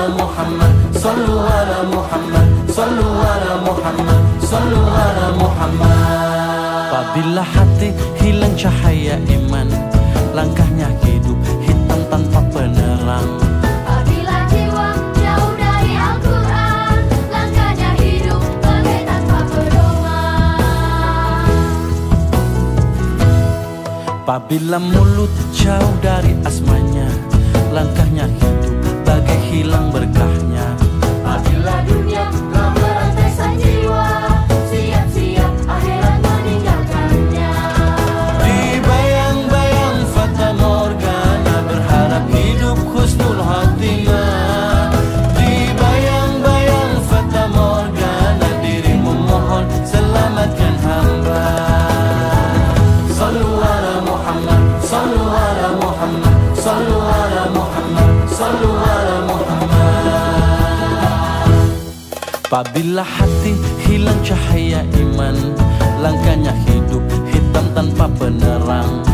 صلوا على محمد صلوا على محمد صلوا على محمد صلوا على محمد Apabila hati hilang cahaya iman Langkahnya hidup hitam tanpa penerang Apabila jiwa jauh dari Al-Quran Langkahnya hidup bagai tanpa pedoman Apabila mulut jauh dari asmanya Langkahnya hidup bagai hilang berkahnya Apabila hati hilang cahaya iman Langkahnya hidup hitam tanpa penerang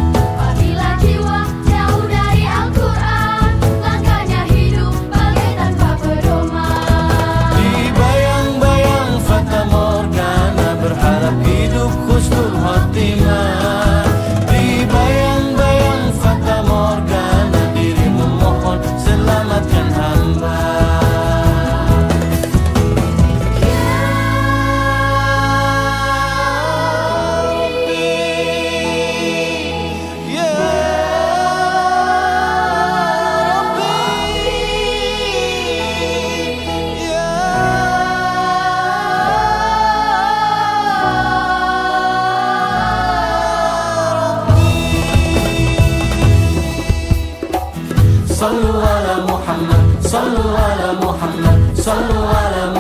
صلوا على محمد صلوا على محمد صلوا على محمد